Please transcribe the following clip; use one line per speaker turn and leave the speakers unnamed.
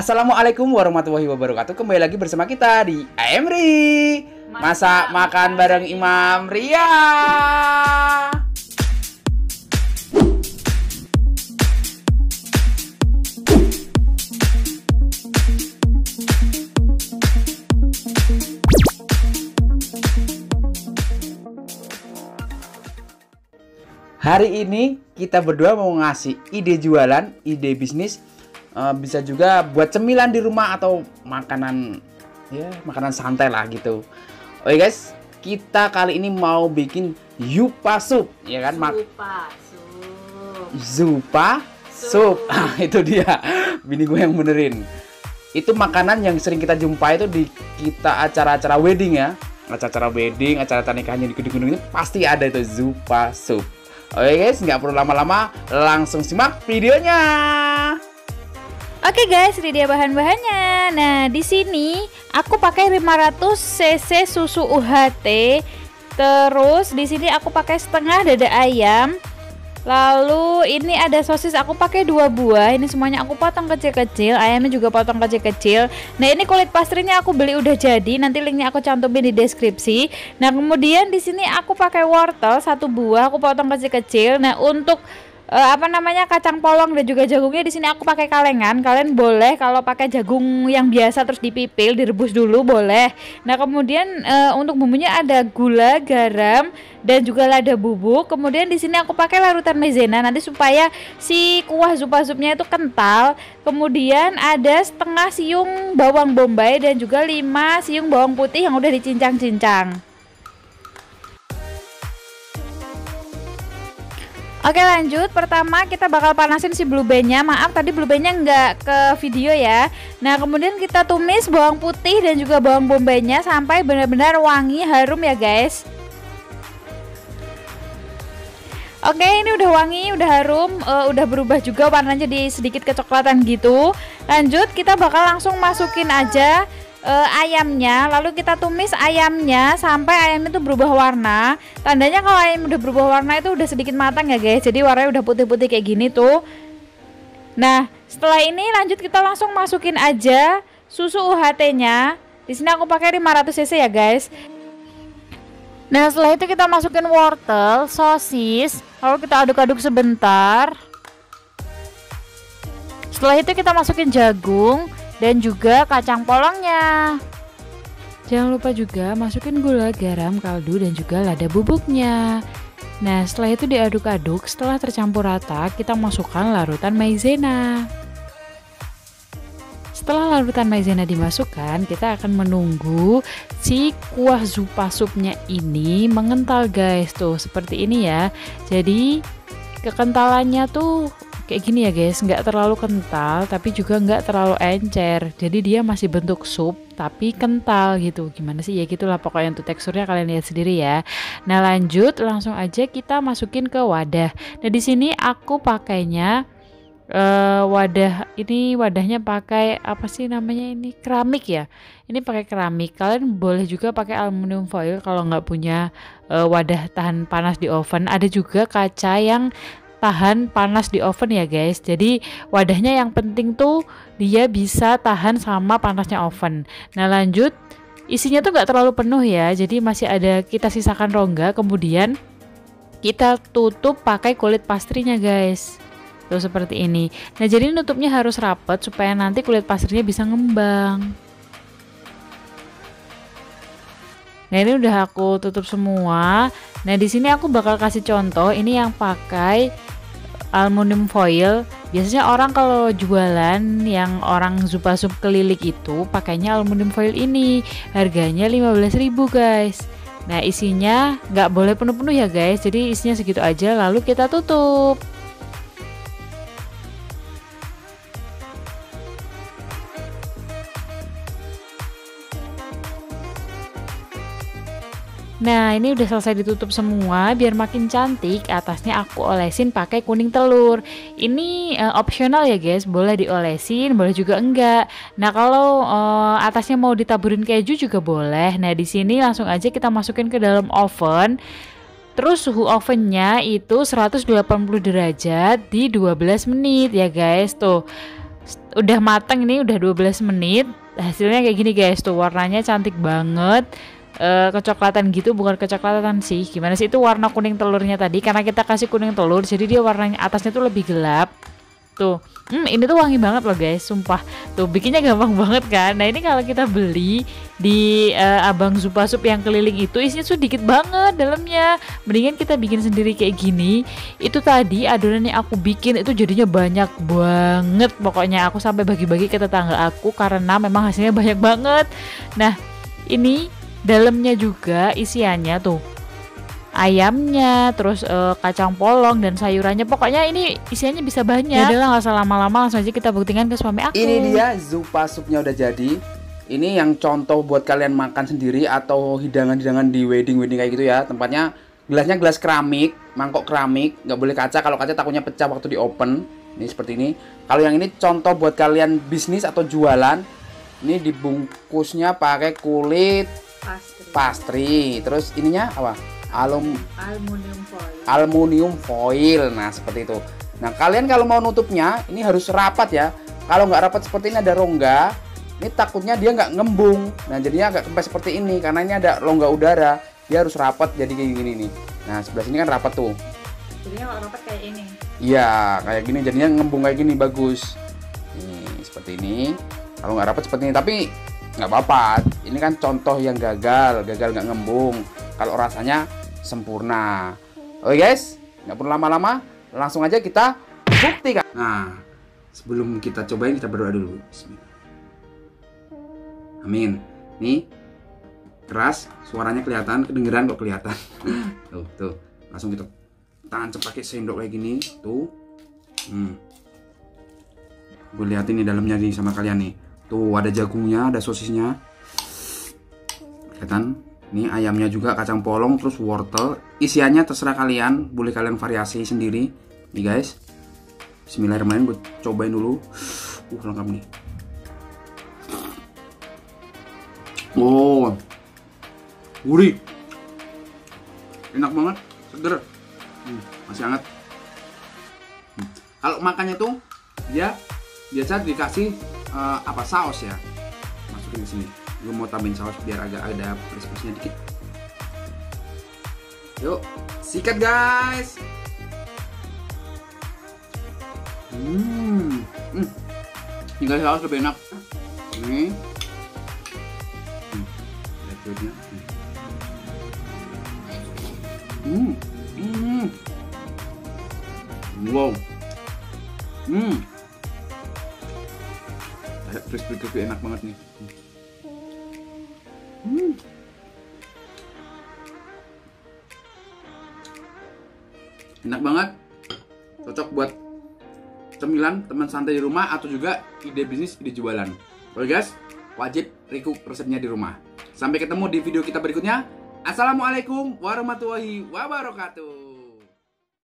Assalamualaikum warahmatullahi wabarakatuh. Kembali lagi bersama kita di AMRI. Masa makan bareng Imam Ria. Hari ini kita berdua mau ngasih ide jualan, ide bisnis uh, bisa juga buat cemilan di rumah atau makanan ya makanan santai lah gitu. Oke guys kita kali ini mau bikin yupa soup ya kan mak?
Zupa, sup.
Ah, itu dia bini gue yang benerin. Itu makanan yang sering kita jumpai itu di kita acara-acara wedding ya. Acara-acara wedding acara nikahannya di gunung-gunung itu pasti ada itu zupa soup. Oke guys nggak perlu lama-lama langsung simak videonya
Oke guys, ini dia bahan-bahannya. Nah, di sini aku pakai 500 cc susu UHT. Terus di sini aku pakai setengah dada ayam. Lalu ini ada sosis aku pakai dua buah. Ini semuanya aku potong kecil-kecil. Ayamnya juga potong kecil-kecil. Nah ini kulit pastrinya aku beli udah jadi. Nanti linknya aku cantumin di deskripsi. Nah kemudian di sini aku pakai wortel satu buah. Aku potong kecil-kecil. Nah untuk eh, apa namanya kacang polong dan juga jagungnya di sini aku pakai kalengan. Kalian boleh kalau pakai jagung yang biasa terus dipipil, direbus dulu boleh. Nah kemudian eh, untuk bumbunya ada gula, garam dan juga lada bubuk. Kemudian di sini aku pakai larutan maizena nanti supaya si kuah zupa supnya itu kental. Kemudian ada setengah siung bawang bombay dan juga 5 siung bawang putih yang udah dicincang-cincang. Oke lanjut, pertama kita bakal panasin si blue band-nya. Maaf tadi blue band-nya nggak ke video ya. Nah kemudian kita tumis bawang putih dan juga bawang bombaynya Sampai benar-benar wangi harum ya guys. Oke ini udah wangi, udah harum, eh, udah berubah juga warnanya di sedikit kecoklatan gitu. Lanjut kita bakal langsung masukin aja eh, ayamnya lalu kita tumis ayamnya sampai ayamnya itu berubah warna. Tandanya kalau ayam udah berubah warna itu udah sedikit matang ya guys. Jadi warnanya udah putih-putih kayak gini tuh. Nah setelah ini lanjut kita langsung masukin aja susu UHT nya di sini aku pakai 500 cc ya guys. Nah setelah itu kita masukin wortel, sosis, lalu kita aduk-aduk sebentar. Setelah itu kita masukin jagung dan juga kacang polongnya. Jangan lupa juga masukin gula, garam, kaldu dan juga lada bubuknya. Nah, setelah itu diaduk-aduk, setelah tercampur rata, kita masukkan larutan maizena. Setelah larutan maizena dimasukkan, kita akan menunggu si kuah zupa supnya ini mengental guys. Tuh, seperti ini ya. Jadi, kekentalannya tuh kayak gini ya guys. Nggak terlalu kental tapi juga nggak terlalu encer. Jadi dia masih bentuk sup tapi kental gitu. Gimana sih? Ya gitulah pokoknya untuk teksturnya. Kalian lihat sendiri ya. Nah lanjut. Langsung aja kita masukin ke wadah. Nah di sini aku pakainya eh, wadah. Ini wadahnya pakai apa sih namanya ini? Keramik ya? Ini pakai keramik. Kalian boleh juga pakai aluminium foil kalau nggak punya eh, wadah tahan panas di oven. Ada juga kaca yang tahan panas di oven ya guys. Jadi wadahnya yang penting tuh dia bisa tahan sama panasnya oven. Nah lanjut. Isinya tuh nggak terlalu penuh ya. Jadi masih ada kita sisakan rongga. Kemudian kita tutup pakai kulit pastrinya guys. Tuh seperti ini. Nah jadi nutupnya harus rapet supaya nanti kulit pastrinya bisa ngembang Nah ini udah aku tutup semua. Nah di sini aku bakal kasih contoh. Ini yang pakai aluminium foil. Biasanya orang kalau jualan yang orang zupa sup kelilik itu pakainya aluminium foil ini. Harganya 15.000 guys. Nah isinya nggak boleh penuh-penuh ya guys. Jadi isinya segitu aja. Lalu kita tutup. Nah, ini udah selesai ditutup semua biar makin cantik. Atasnya aku olesin pakai kuning telur. Ini uh, opsional ya, guys. Boleh diolesin, boleh juga enggak. Nah, kalau uh, atasnya mau ditaburin keju juga boleh. Nah, di sini langsung aja kita masukin ke dalam oven. Terus suhu ovennya itu 180 derajat di 12 menit ya, guys. Tuh. udah mateng ini udah 12 menit hasilnya kayak gini guys tuh warnanya cantik banget eh, kecoklatan gitu bukan kecoklatan sih. Gimana sih? Itu warna kuning telurnya tadi. Karena kita kasih kuning telur jadi dia warnanya atasnya tuh lebih gelap. Tuh. Hmm, ini tuh wangi banget loh guys. Sumpah. Tuh bikinnya gampang banget kan? Nah ini kalau kita beli di eh, abang Zupa Sup yang keliling itu isinya tuh dikit banget dalamnya. Mendingan kita bikin sendiri kayak gini. Itu tadi adonan yang aku bikin itu jadinya banyak banget. Pokoknya aku sampai bagi-bagi ke tetangga aku karena memang hasilnya banyak banget. Nah ini dalamnya juga isiannya tuh ayamnya, terus eh, kacang polong dan sayurannya. Pokoknya ini isiannya bisa banyak. Ya udahlah nggak usah lama-lama langsung aja kita buktikan ke suami aku.
Ini dia zupa supnya udah jadi. Ini yang contoh buat kalian makan sendiri atau hidangan-hidangan di wedding-wedding kayak gitu ya. Tempatnya gelasnya gelas keramik, mangkok keramik, nggak boleh kaca. Kalau kaca takutnya pecah waktu di open. Ini seperti ini. Kalau yang ini contoh buat kalian bisnis atau jualan. Ini dibungkusnya pakai kulit
Pastry.
pastry. Terus ininya apa? Alum
Aluminium foil.
aluminium foil. Nah, seperti itu. Nah, kalian kalau mau nutupnya, ini harus rapat ya. Kalau nggak rapat seperti ini ada rongga, ini takutnya dia nggak ngembung. Nah, jadinya agak kempes seperti ini karena ini ada rongga udara. Dia harus rapat jadi kayak gini nih. Nah, sebelah sini kan rapat tuh.
Jadinya kalau rapat kayak ini.
Iya, kayak gini jadinya ngembung kayak gini bagus. Nih, seperti ini. Kalau nggak rapat seperti ini, tapi nggak apa-apa. Ini kan contoh yang gagal, gagal nggak ngembung. Kalau rasanya sempurna. Oke guys, nggak perlu lama-lama, langsung aja kita buktikan. Nah, sebelum kita cobain kita berdoa dulu. Bismillah. Amin. Nih, keras, suaranya kelihatan, kedengeran kok kelihatan. tuh, tuh, langsung kita tancap pakai sendok kayak gini, tuh. Hmm. Gue liatin nih dalamnya nih sama kalian nih. Tuh ada jagungnya, ada sosisnya. Kelihatan? Ini ayamnya juga kacang polong terus wortel. Isiannya terserah kalian, boleh kalian variasi sendiri. Nih guys. Bismillahirrahmanirrahim gue cobain dulu. Uh lengkap nih. Oh. Gurih. Enak banget, seger. Hmm, masih hangat. Hmm. Kalau makannya tuh dia biasa dikasih eh, apa saus ya. Masukin ke sini gue mau tambahin saus biar agak ada pedes-pedesnya dikit yuk sikat guys hmm, hmm. tinggal saus lebih enak ini hmm. lihat kulitnya hmm. Hmm. wow hmm crispy crispy enak banget nih Hmm. Enak banget. Cocok buat cemilan teman santai di rumah atau juga ide bisnis, ide jualan. Oke guys, wajib recook resepnya di rumah. Sampai ketemu di video kita berikutnya. Assalamualaikum warahmatullahi wabarakatuh.